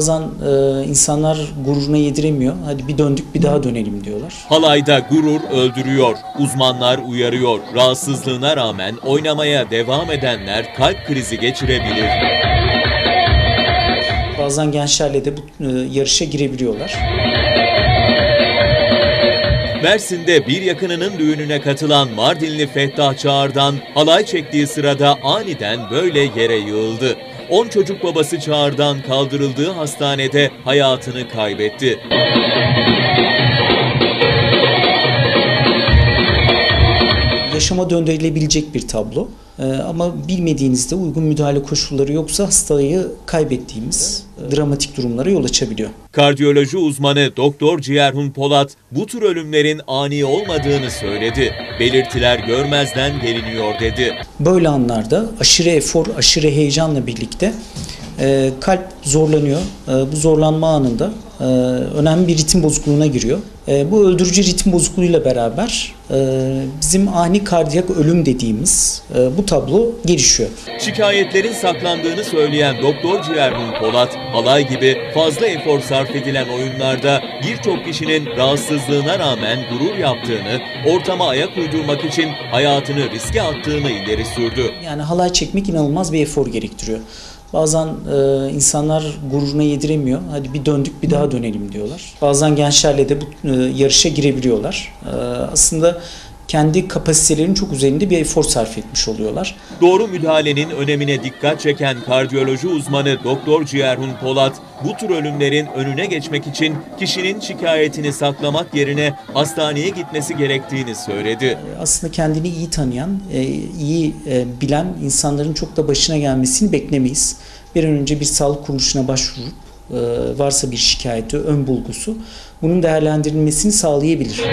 Bazen e, insanlar gururuna yediremiyor. Hadi bir döndük bir daha dönelim diyorlar. Halayda gurur öldürüyor. Uzmanlar uyarıyor. Rahatsızlığına rağmen oynamaya devam edenler kalp krizi geçirebilir. Bazen gençlerle de bu e, yarışa girebiliyorlar. Mersin'de bir yakınının düğününe katılan Mardinli Fettah Çağır'dan halay çektiği sırada aniden böyle yere yığıldı. 10 çocuk babası Çağır'dan kaldırıldığı hastanede hayatını kaybetti. Yaşama döndürülebilecek bir tablo. E, ama bilmediğinizde uygun müdahale koşulları yoksa hastayı kaybettiğimiz dramatik durumlara yol açabiliyor. Kardiyoloji uzmanı Doktor Ciğerhun Polat bu tür ölümlerin ani olmadığını söyledi. Belirtiler görmezden geliniyor dedi. Böyle anlarda aşırı efor, aşırı heyecanla birlikte e, kalp zorlanıyor. E, bu zorlanma anında e, önemli bir ritim bozukluğuna giriyor. E, bu öldürücü ritim bozukluğuyla beraber e, bizim ani kardiyak ölüm dediğimiz e, bu tablo gelişiyor. Şikayetlerin saklandığını söyleyen Doktor Ciğerhun Polat, halay gibi fazla efor sarf edilen oyunlarda birçok kişinin rahatsızlığına rağmen gurur yaptığını, ortama ayak uydurmak için hayatını riske attığını ileri sürdü. Yani halay çekmek inanılmaz bir efor gerektiriyor. Bazen e, insanlar gururuna yediremiyor. Hadi bir döndük bir daha dönelim diyorlar. Bazen gençlerle de bu e, yarışa girebiliyorlar. E, aslında kendi kapasitelerinin çok üzerinde bir efor sarf etmiş oluyorlar. Doğru müdahalenin önemine dikkat çeken kardiyoloji uzmanı Doktor Ciğerhun Polat, bu tür ölümlerin önüne geçmek için kişinin şikayetini saklamak yerine hastaneye gitmesi gerektiğini söyledi. Aslında kendini iyi tanıyan, e, iyi e, bilen insanların çok da başına gelmesini beklemeyiz. Bir an önce bir sağlık kuruluşuna başvurup e, varsa bir şikayeti, ön bulgusu bunun değerlendirilmesini sağlayabilir.